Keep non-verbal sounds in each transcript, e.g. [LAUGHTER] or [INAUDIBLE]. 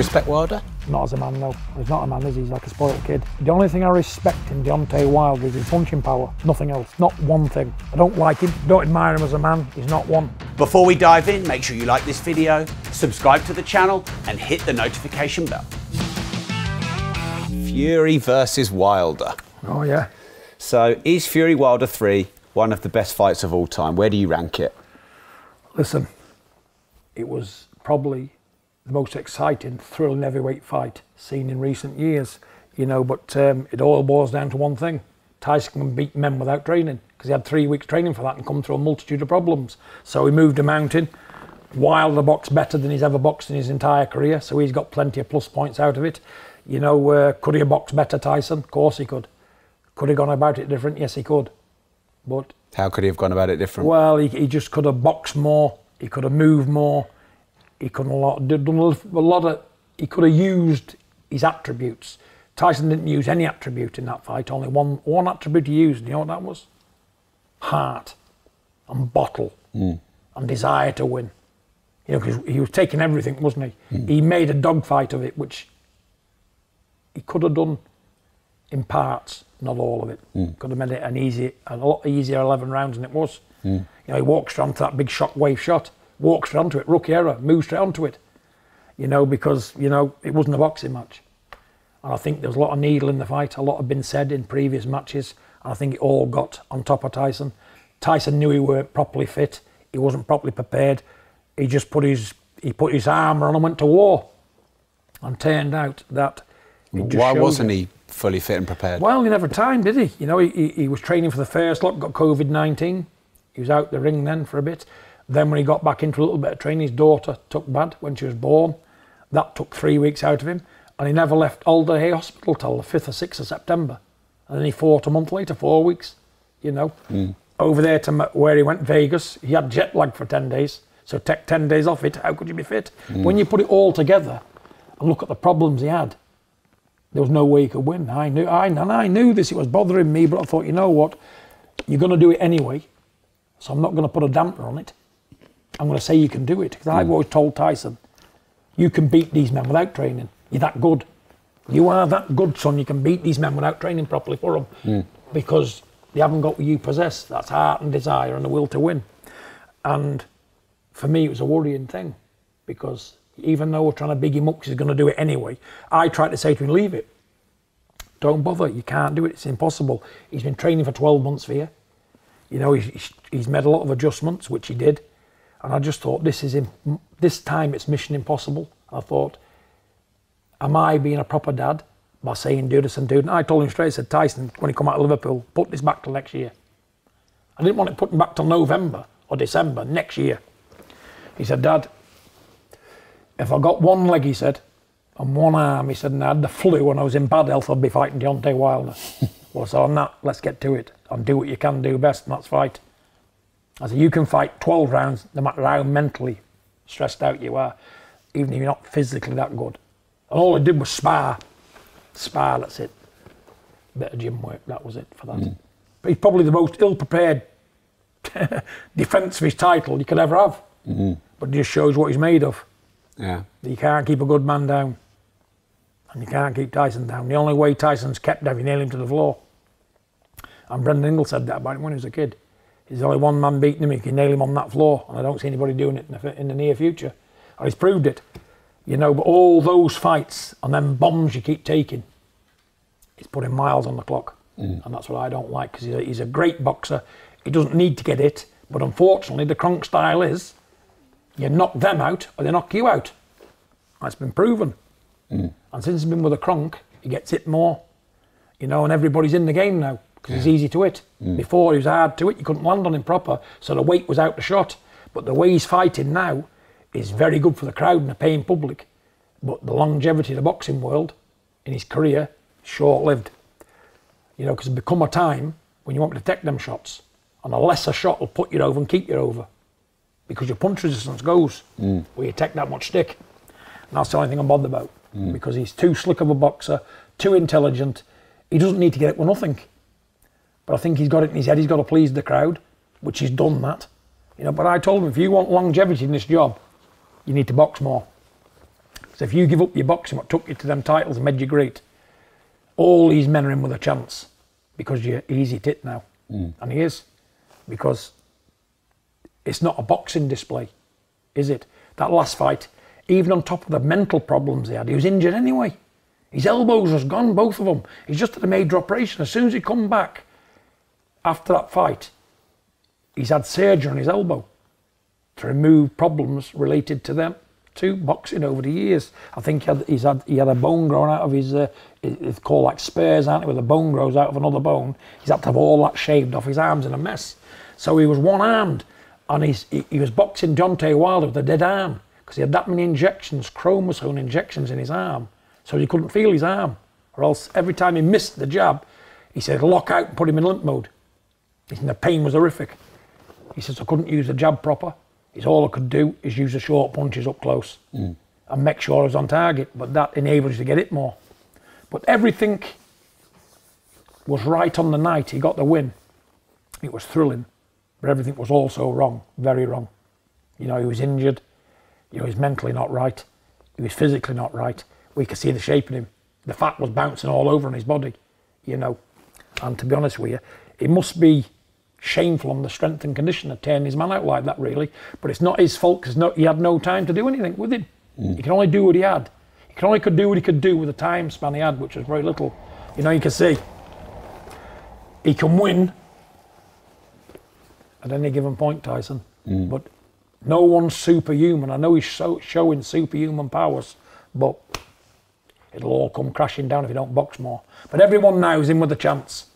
respect Wilder? Not as a man, no. He's not a man, is he? He's like a spoiled kid. The only thing I respect in Deontay Wilder is his punching power. Nothing else. Not one thing. I don't like him. Don't admire him as a man. He's not one. Before we dive in, make sure you like this video, subscribe to the channel, and hit the notification bell. Fury versus Wilder. Oh, yeah. So, is Fury Wilder 3 one of the best fights of all time? Where do you rank it? Listen, it was probably the most exciting, thrilling heavyweight fight seen in recent years. You know, but um, it all boils down to one thing: Tyson can beat men without training because he had three weeks training for that and come through a multitude of problems. So he moved a mountain. Wilder boxed better than he's ever boxed in his entire career, so he's got plenty of plus points out of it. You know, uh, could he have boxed better, Tyson? Of course he could. Could he have gone about it different? Yes, he could. But How could he have gone about it different? well, he, he just could have boxed more. He could have moved more. He could have lot, done a lot- of. He could have used his attributes. Tyson didn't use any attribute in that fight. Only one one attribute he used. You know what that was? Heart, and bottle, hmm. and desire to win. You know, because he was taking everything, wasn't he? Hmm. He made a dogfight of it, which he could have done in parts, not all of it. Hmm. Could have made it an easy, a lot easier 11 rounds than it was. You know, he walks onto that big shockwave shot, walks straight onto it, rookie error, moves straight onto it. You know, because, you know, it wasn't a boxing match. And I think there was a lot of needle in the fight, a lot had been said in previous matches, and I think it all got on top of Tyson. Tyson knew he weren't properly fit, he wasn't properly prepared. He just put his he put his armour on and went to war. And turned out that Why wasn't it. he fully fit and prepared? Well, he never time, did he? You know, he, he, he was training for the first lot, got COVID 19. He was out the ring then for a bit. Then, when he got back into a little bit of training, his daughter took bad when she was born. That took three weeks out of him. And he never left Alder Hey Hospital till the 5th or 6th of September. And then he fought a month later, four weeks, you know. Hmm. Over there to where he went, Vegas, he had jet lag for 10 days. So take 10 days off it, how could you be fit? Hmm. When you put it all together and look at the problems he had, there was no way he could win. I knew, I, and I knew this. It was bothering me, but I thought, you know what? You're going to do it anyway, so I'm not going to put a damper on it. I'm going to say you can do it because I've hmm. always told Tyson, you can beat these men without training. You're that good. You are that good, son. You can beat these men without training properly for them hmm. because they haven't got what you possess. That's heart and desire and the will to win. And for me, it was a worrying thing because even though we're trying to big him up he's going to do it anyway, I tried to say to him, leave it. Don't bother. You can't do it. It's impossible. He's been training for 12 months for you. You know, he's, he's made a lot of adjustments, which he did. And I just thought, this is im- this time it's mission impossible. I thought, am I being a proper dad by saying do this and do that? I told him straight, I said, Tyson, when he come out of Liverpool, put this back till next year. I didn't want it put back till November or December next year. He said, Dad, if I got one leg, he said, and one arm, he said, and I had the flu and I was in bad health, I'd be fighting Deontay Wilder. [LAUGHS] well, so on that, let's get to it and do what you can do best, and that's fight. I said, you can fight 12 rounds no matter how mentally stressed out you are, even if you're not physically that good. And all I did was spar. Spar, that's it. Bit of gym work, that was it for that. Mm. But he's probably the most ill prepared [LAUGHS] defence of his title you could ever have. Mm-hmm. But it just shows what he's made of. Yeah. You can't keep a good man down. And you can't keep Tyson down. The only way Tyson's kept down, you nail him to the floor. And Brendan Ingle said that about him when he was a kid. There's only one man beating him, he can nail him on that floor. And I don't see anybody doing it in the, in the near future. And he's proved it. You know, but all those fights and then bombs you keep taking, it's putting miles on the clock. Mm. And that's what I don't like because he's, a- he's a great boxer. He doesn't need to get it. But unfortunately, the Kronk style is you knock them out or they knock you out. That's been proven. Mm. And since he's been with a Kronk, he gets hit more. You know, and everybody's in the game now because he's easy to hit. Mm. Before he was hard to hit, you couldn't land on him proper, so the weight was out the shot. But the way he's fighting now is very good for the crowd and the paying public. But the longevity of the boxing world in his career, short lived. You know, because it become a time when you want to take them shots, and a lesser shot will put you over and keep you over because your punch resistance goes mm. where you take that much stick. And that's the only thing I'm bothered about mm. because he's too slick of a boxer, too intelligent. He doesn't need to get it with nothing. But I think he's got it in his head. He's got to please the crowd, which he's done that. You know, but I told him if you want longevity in this job, you need to box more. So if you give up your boxing, what took you to them titles and made you great, all these men are in with a chance because you're easy tit now. Mm. And he is. Because it's not a boxing display, is it? That last fight, even on top of the mental problems he had, he was injured anyway. His elbows was gone, both of them. He's just had a major operation. As soon as he come back after that fight, he's had surgery on his elbow to remove problems related to them to boxing over the years. I think he had, he's had he had a bone grown out of his. Uh, it's called like spurs, aren't it? Where the bone grows out of another bone. He's had to have all that shaved off his arms in a mess. So he was one armed, and he's, he, he was boxing Deontay Wilder with a dead arm because he had that many injections, chromosome injections in his arm, so he couldn't feel his arm. Or else every time he missed the jab, he said lock out and put him in limp mode. He said the pain was horrific. He says I couldn't use the jab proper. It's all I could do is use the short punches up close hmm. and make sure I was on target. But that enables you to get it more. But everything was right on the night he got the win. It was thrilling, but everything was also wrong, very wrong. You know, he was injured. You know, he was mentally not right. He was physically not right. We could see the shape in him. The fat was bouncing all over on his body. You know, and to be honest with you, it must be shameful on the strength and conditioner tearing his man out like that, really. But it's not his fault because no, he had no time to do anything with him. Mm. He can only do what he had. He can only could do what he could do with the time span he had, which was very little. You know, you can see he can win at any given point, Tyson. Mm. But no one's superhuman. I know he's so, showing superhuman powers, but it'll all come crashing down if you don't box more. But everyone now is in with a chance.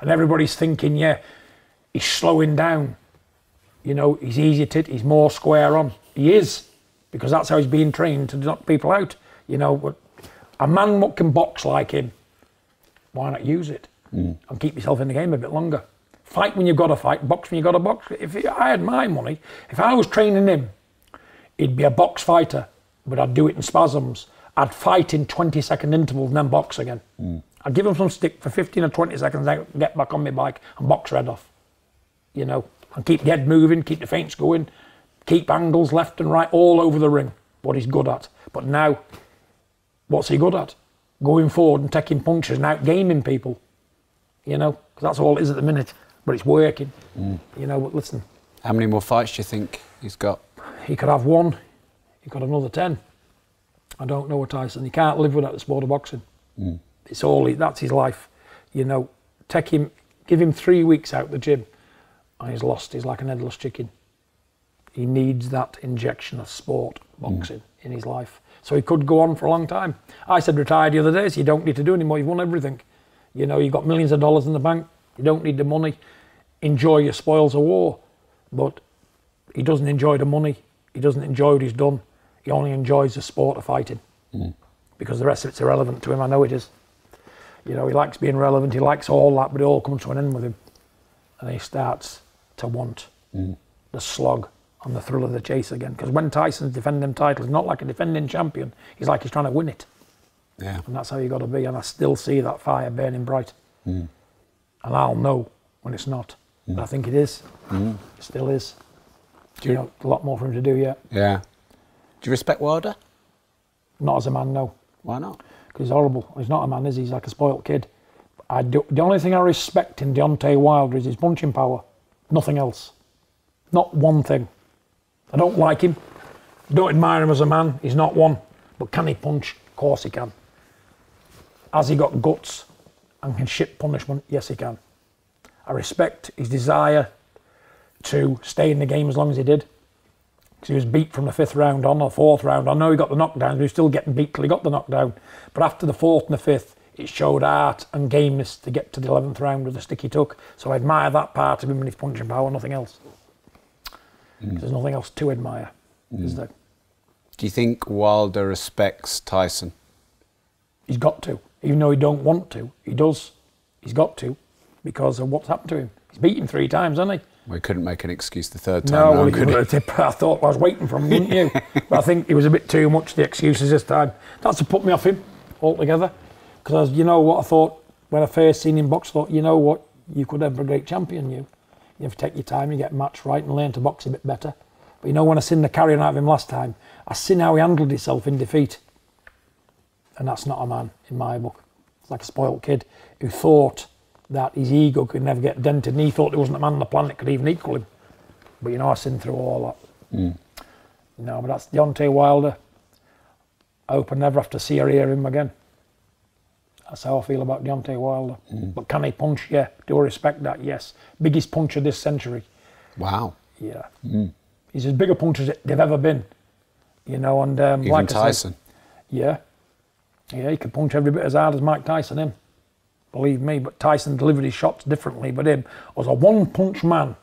And everybody's thinking, yeah, he's slowing down. You know, he's easier to, he's more square on. He is, because that's how he's being trained to knock people out. You know, but a man what can box like him, why not use it hmm. and keep yourself in the game a bit longer? Fight when you've got to fight, box when you've got to box. If I had my money, if I was training him, he'd be a box fighter, but I'd do it in spasms. I'd fight in 20 second intervals and then box again. Hmm. I'd give him some stick for 15 or 20 seconds, then get back on my bike and box red off. You know, and keep the head moving, keep the feints going, keep angles left and right all over the ring, what he's good at. But now, what's he good at? Going forward and taking punches and outgaming people. You know, because that's all it is at the minute. But it's working. Mm. You know, but listen, How many more fights do you think he's got? he could have one, he could have another ten. I don't know what Tyson. He can't live without the sport of boxing. Mm. It's all he, that's his life. You know, take him, give him three weeks out the gym, and he's lost. He's like an headless chicken. He needs that injection of sport boxing mm. in his life, so he could go on for a long time. I said retire the other day. So you don't need to do anymore. You've won everything. You know, you've got millions of dollars in the bank. You don't need the money. Enjoy your spoils of war, but he doesn't enjoy the money. He doesn't enjoy what he's done. He only enjoys the sport of fighting mm. because the rest of it's irrelevant to him. I know it is. You know, he likes being relevant. He likes all that, but it all comes to an end with him, and he starts to want mm. the slog and the thrill of the chase again. Because when Tyson's defending them titles, he's not like a defending champion. He's like he's trying to win it, Yeah. and that's how you got to be. And I still see that fire burning bright, mm. and I'll know when it's not. Mm. But I think it is. It still is. Do You you, know, a lot more for him to do yet. yeah. Do you respect Wilder? Not as a man, no. Why not? because he's horrible. He's not a man, is he? He's like a spoilt kid. I do, the only thing I respect in Deontay Wilder is his punching power. Nothing else. Not one thing. I don't like him. Don't admire him as a man. He's not one. But can he punch? Of course he can. Has he got guts and can ship punishment? Yes, he can. I respect his desire to stay in the game as long as he did. Because he was beat from the fifth round on, or fourth round. I know he got the knockdown, but he was still getting beat till he got the knockdown. But after the fourth and the fifth, it showed art and gameness to get to the 11th round with the stick he took. So I admire that part of him and his punching power, nothing else. 'Cause There's nothing else to admire, hmm. is there? Do you think Wilder respects Tyson? He's got to. Even though he don't want to, he does. He's got to because of what's happened to him. He's beat him three times, hasn't he? We couldn't make an excuse the third time No, well, round, he could he? [LAUGHS] I thought I was waiting for him, didn't you? [LAUGHS] but I think it was a bit too much, the excuses this time. That's to put me off him altogether. Because, you know what, I thought when I first seen him box, I thought, you know what, you could have a great champion, you. You have to take your time, you get match right and learn to box a bit better. But you know, when I seen the carrying out of him last time, I seen how he handled himself in defeat. And that's not a man in my book. It's like a spoilt kid who thought that his ego could never get dented and he thought there wasn't a man on the planet that could even equal him. But you know, I've seen through all that. Mm. No, but that's Deontay Wilder. I hope I never have to see or hear him again. That's how I feel about Deontay Wilder. Mm. But can he punch? Yeah. Do I respect that? Yes. Biggest puncher this century. Wow. Yeah. Mm. He's as big a puncher as they've ever been. You know, and um, Even like Tyson. said, yeah, yeah, he could punch every bit as hard as Mike Tyson. Him, believe me. But Tyson delivered his shots differently. But him was a one-punch man.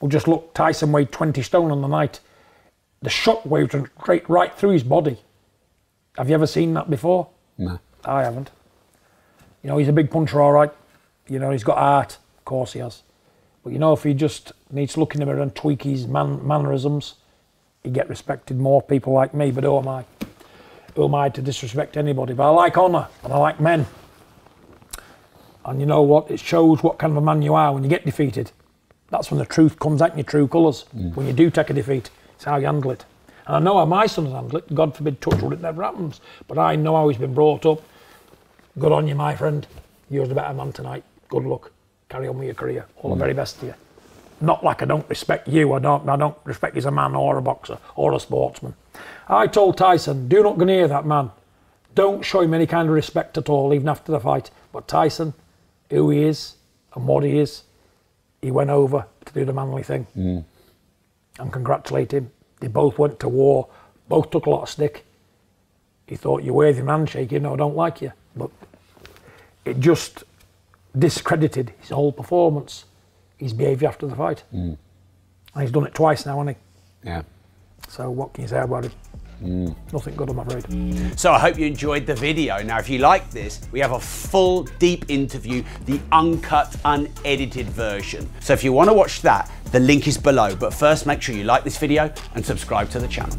Well, just look, Tyson weighed 20 stone on the night. The shot waves went straight right through his body. Have you ever seen that before? No. I haven't. You know, he's a big puncher, all right. You know, he's got art. Of course he has. But you know, if he just needs to look in the mirror and tweak his man- mannerisms, he'd get respected more. People like me, but who am I? Who am I to disrespect anybody? But I like honour and I like men. And you know what? It shows what kind of a man you are when you get defeated. That's when the truth comes out in your true colours. Mm. When you do take a defeat, it's how you handle it. And I know how my son's handled it. God forbid, touch wood, it never happens. But I know how he's been brought up. Good on you, my friend. You're the better man tonight. Good luck. Carry on with your career. All the very best to you. Not like I don't respect you. I don't. I don't respect you as a man or a boxer or a sportsman. I told Tyson, do not go near that man. Don't show him any kind of respect at all, even after the fight. But Tyson, who he is and what he is, he went over to do the manly thing. Mm. And congratulate him. They both went to war. Both took a lot of stick. He thought you waved him handshake, you know, I don't like you. But it just discredited his whole performance, his behaviour after the fight. Hmm. And he's done it twice now, hasn't he? Yeah. So what can you say about it? Hmm. Nothing good, I'm afraid. So I hope you enjoyed the video. Now, if you like this, we have a full, deep interview, the uncut, unedited version. So if you want to watch that, the link is below. But first, make sure you like this video and subscribe to the channel.